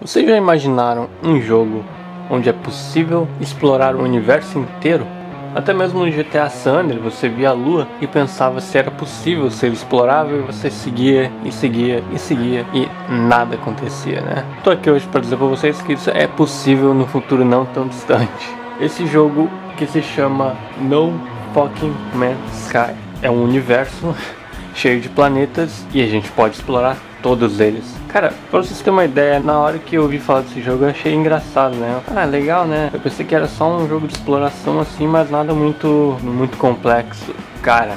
Vocês já imaginaram um jogo onde é possível explorar o universo inteiro? Até mesmo no GTA San Andreas você via a lua e pensava se era possível ser explorável e você seguia e seguia e seguia e nada acontecia, né? Tô aqui hoje para dizer para vocês que isso é possível no futuro não tão distante. Esse jogo que se chama No Fucking Man's Sky é um universo cheio de planetas e a gente pode explorar todos eles. Cara, pra vocês terem uma ideia, na hora que eu ouvi falar desse jogo eu achei engraçado, né? Ah, legal, né? Eu pensei que era só um jogo de exploração assim, mas nada muito, muito complexo. Cara,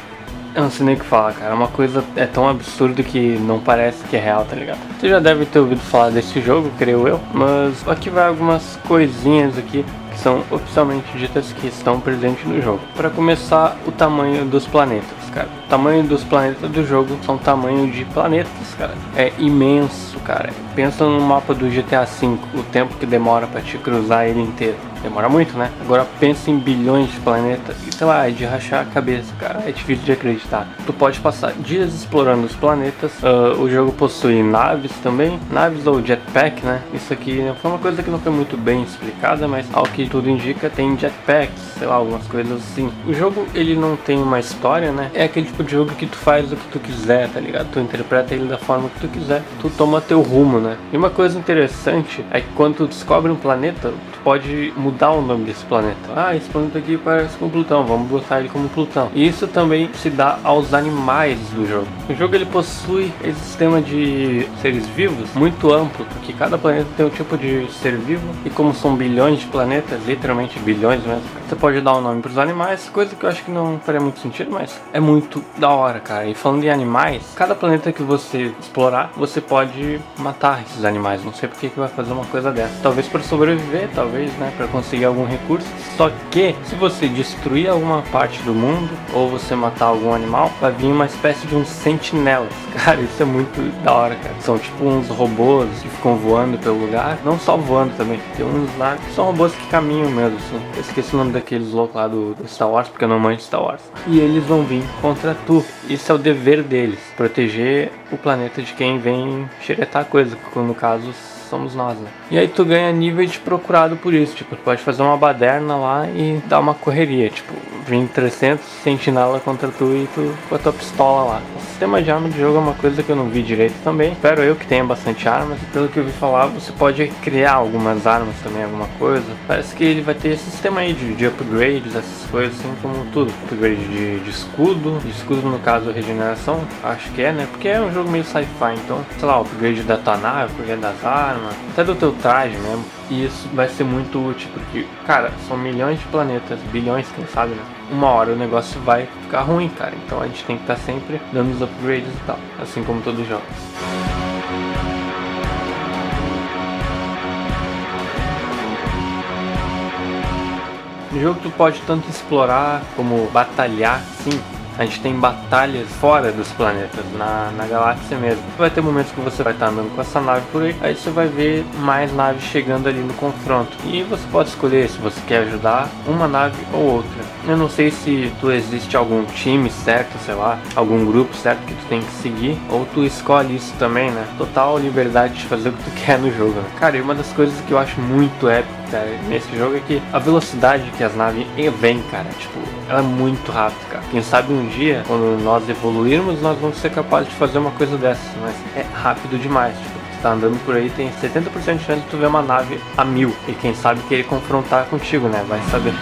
eu não sei nem o que falar, cara. Uma coisa é tão absurda que não parece que é real, tá ligado? Você já deve ter ouvido falar desse jogo, creio eu. Mas aqui vai algumas coisinhas aqui que são oficialmente ditas que estão presentes no jogo. Para começar, o tamanho dos planetas cara. O tamanho dos planetas do jogo são tamanho de planetas, cara. É imenso, cara. Pensa no mapa do GTA V, o tempo que demora para te cruzar ele inteiro. Demora muito, né? Agora pensa em bilhões de planetas e sei lá, é de rachar a cabeça, cara. É difícil de acreditar. Tu pode passar dias explorando os planetas. Uh, o jogo possui naves também, naves ou jetpack, né? Isso aqui foi uma coisa que não foi muito bem explicada, mas ao que tudo indica tem jetpacks, sei lá, algumas coisas assim. O jogo ele não tem uma história, né? É aquele tipo de jogo que tu faz o que tu quiser, tá ligado? Tu interpreta ele da forma que tu quiser, tu toma teu rumo, né? E uma coisa interessante é que quando tu descobre um planeta, tu pode mudar mudar o nome desse planeta. Ah, esse planeta aqui parece com Plutão, vamos botar ele como Plutão. E isso também se dá aos animais do jogo. O jogo ele possui esse sistema de seres vivos muito amplo, porque cada planeta tem um tipo de ser vivo e como são bilhões de planetas, literalmente bilhões mesmo, você pode dar um nome para os animais, coisa que eu acho que não faria muito sentido, mas é muito da hora, cara. E falando em animais, cada planeta que você explorar, você pode matar esses animais. Não sei porque que vai fazer uma coisa dessa. Talvez para sobreviver, talvez, né, para conseguir algum recurso. Só que se você destruir alguma parte do mundo ou você matar algum animal, vai vir uma espécie de uns sentinelas. Cara, isso é muito da hora, cara. São tipo uns robôs que ficam voando pelo lugar, não só voando também. Tem uns lá que são robôs que caminham mesmo, assim. Eu esqueci o nome daqueles loucos lá do, do Star Wars, porque eu não manjo Star Wars. E eles vão vir contra tu. Isso é o dever deles, proteger o planeta de quem vem xeretar coisa, que no caso somos nós, né? E aí tu ganha nível de procurado por isso, tipo, tu pode fazer uma baderna lá e dar uma correria, tipo, vir 300 sentinela contra tu e tu com a tua pistola lá. O sistema de arma de jogo é uma coisa que eu não vi direito também. Espero eu que tenha bastante armas. Pelo que eu vi falar, você pode criar algumas armas também, alguma coisa. Parece que ele vai ter esse sistema aí de, de upgrades, essas coisas assim como tudo. Upgrade de, de escudo, de escudo no caso regeneração, acho que é, né? Porque é um jogo meio sci-fi, então, sei lá, upgrade da tua nave, upgrade das armas, até do teu traje mesmo. E isso vai ser muito útil, porque, cara, são milhões de planetas, bilhões, quem sabe, né? Uma hora o negócio vai ficar ruim, cara. Então a gente tem que estar tá sempre dando os upgrades e tal, assim como todos os jogos. No jogo tu pode tanto explorar como batalhar, sim, a gente tem batalhas fora dos planetas, na, na galáxia mesmo. Vai ter momentos que você vai estar andando com essa nave por aí, aí você vai ver mais naves chegando ali no confronto. E você pode escolher se você quer ajudar uma nave ou outra. Eu não sei se tu existe algum time certo, sei lá, algum grupo certo que tu tem que seguir, ou tu escolhe isso também, né? Total liberdade de fazer o que tu quer no jogo. Né? Cara, e uma das coisas que eu acho muito épico cara, nesse jogo é que a velocidade que as naves vêm, cara, tipo, ela é muito rápida, cara. Quem sabe um dia, quando nós evoluirmos, nós vamos ser capazes de fazer uma coisa dessas, mas é rápido demais, tipo, tá andando por aí, tem 70% de chance de tu ver uma nave a mil. E quem sabe querer confrontar contigo, né? Vai saber.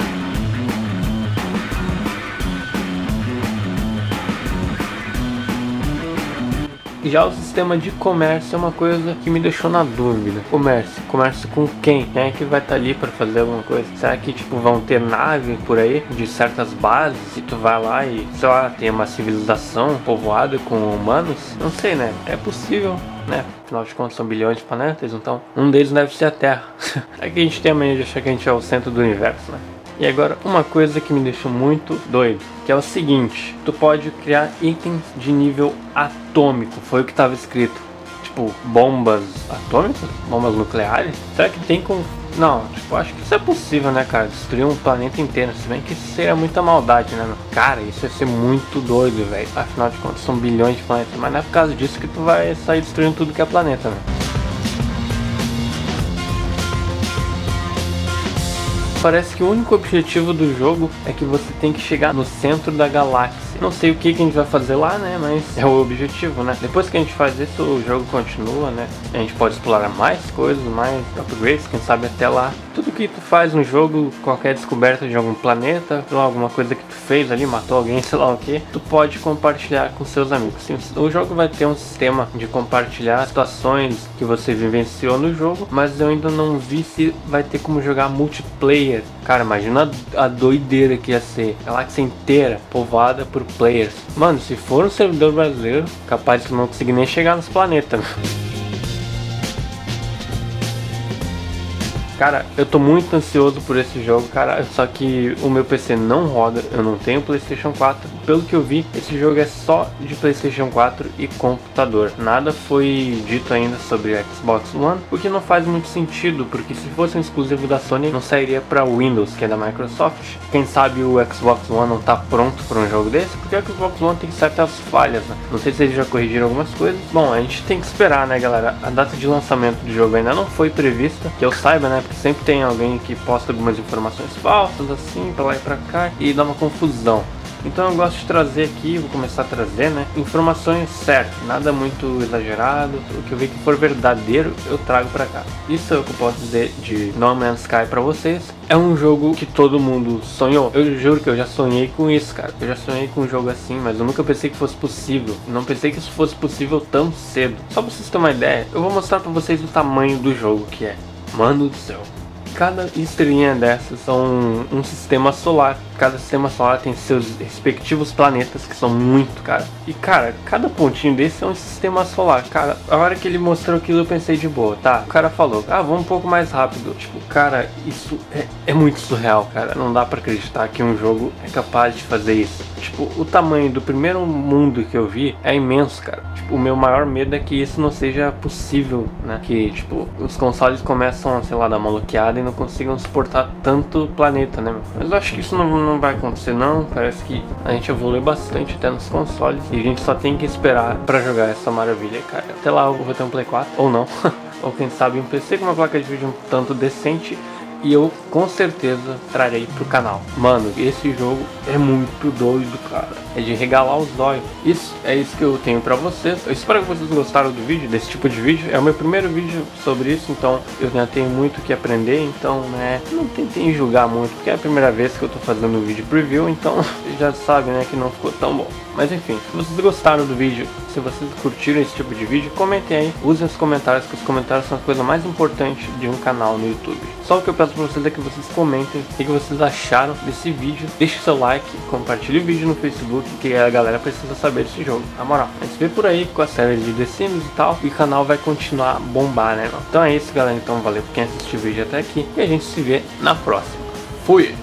Já o sistema de comércio é uma coisa que me deixou na dúvida. Comércio, comércio com quem? Quem é que vai estar tá ali para fazer alguma coisa? Será que tipo vão ter nave por aí de certas bases e tu vai lá e sei lá, tem uma civilização povoada com humanos? Não sei, né? É possível, né? Afinal de contas são bilhões de planetas, então um deles deve ser a Terra. é que a gente tem a mania de achar que a gente é o centro do universo, né? E agora, uma coisa que me deixou muito doido, que é o seguinte, tu pode criar itens de nível atômico, foi o que estava escrito. Tipo, bombas atômicas? Bombas nucleares? Será que tem como... Não, tipo, acho que isso é possível, né, cara? Destruir um planeta inteiro, se bem que isso seria muita maldade, né, meu? Cara, isso ia ser muito doido, velho. Afinal de contas, são bilhões de planetas, mas não é por causa disso que tu vai sair destruindo tudo que é planeta, né? Parece que o único objetivo do jogo é que você tem que chegar no centro da galáxia. Não sei o que, que a gente vai fazer lá, né? Mas é o objetivo, né? Depois que a gente faz isso, o jogo continua, né? A gente pode explorar mais coisas, mais upgrades, quem sabe até lá. Tudo que tu faz no jogo, qualquer descoberta de algum planeta, ou alguma coisa que tu fez ali, matou alguém, sei lá o que, tu pode compartilhar com seus amigos. Sim, o jogo vai ter um sistema de compartilhar situações que você vivenciou no jogo, mas eu ainda não vi se vai ter como jogar multiplayer. Cara, imagina a doideira que ia ser. Galáxia inteira povoada por players. Mano, se for um servidor brasileiro, capaz de não conseguir nem chegar nos planetas. Cara, eu tô muito ansioso por esse jogo, cara. Só que o meu PC não roda, eu não tenho PlayStation 4. Pelo que eu vi, esse jogo é só de PlayStation 4 e computador. Nada foi dito ainda sobre Xbox One, o que não faz muito sentido, porque se fosse um exclusivo da Sony, não sairia para Windows, que é da Microsoft. Quem sabe o Xbox One não tá pronto para um jogo desse, porque o Xbox One tem certas falhas, né? Não sei se eles já corrigiram algumas coisas. Bom, a gente tem que esperar, né, galera? A data de lançamento do jogo ainda não foi prevista, que eu saiba, né? Sempre tem alguém que posta algumas informações falsas assim, pra lá e pra cá, e dá uma confusão. Então eu gosto de trazer aqui, vou começar a trazer, né, informações certas, nada muito exagerado, o que eu ver que for verdadeiro eu trago para cá. Isso é o que eu posso dizer de No Man's Sky para vocês. É um jogo que todo mundo sonhou. Eu juro que eu já sonhei com isso, cara. Eu já sonhei com um jogo assim, mas eu nunca pensei que fosse possível. Não pensei que isso fosse possível tão cedo. Só pra vocês terem uma ideia, eu vou mostrar para vocês o tamanho do jogo que é. Mano do céu. Cada estrelinha dessas são um sistema solar. Cada sistema solar tem seus respectivos planetas que são muito, cara. E cara, cada pontinho desse é um sistema solar. Cara, a hora que ele mostrou aquilo eu pensei de boa, tá? O cara falou, ah, vamos um pouco mais rápido. Tipo, cara, isso é, é muito surreal, cara. Não dá para acreditar que um jogo é capaz de fazer isso. Tipo, o tamanho do primeiro mundo que eu vi é imenso, cara. Tipo, o meu maior medo é que isso não seja possível, né? Que, tipo, os consoles começam, sei lá, dar maluqueada não consigam suportar tanto planeta, né? Mas eu acho que isso não, não vai acontecer, não. Parece que a gente evoluiu bastante até nos consoles e a gente só tem que esperar para jogar essa maravilha, cara. Até lá eu vou ter um Play 4, ou não. ou quem sabe um PC com uma placa de vídeo um tanto decente e eu com certeza trarei pro canal. Mano, esse jogo é muito doido, cara. É de regalar os olhos. Isso é isso que eu tenho pra vocês. Eu espero que vocês gostaram do vídeo, desse tipo de vídeo. É o meu primeiro vídeo sobre isso, então eu ainda tenho muito que aprender. Então, né, não tentem julgar muito, porque é a primeira vez que eu tô fazendo um vídeo preview, então já sabem, né, que não ficou tão bom. Mas enfim, se vocês gostaram do vídeo, se vocês curtiram esse tipo de vídeo, comentem aí, usem os comentários, que os comentários são a coisa mais importante de um canal no YouTube. Só o que eu peço pra vocês é que vocês comentem o que vocês acharam desse vídeo, deixe seu like, compartilhe o vídeo no Facebook, que a galera precisa saber desse jogo, na moral. A gente vê por aí com a série de The Sims e tal, e o canal vai continuar a bombar, né, mano? Então é isso, galera, então valeu por quem assistiu o vídeo até aqui, e a gente se vê na próxima. Fui!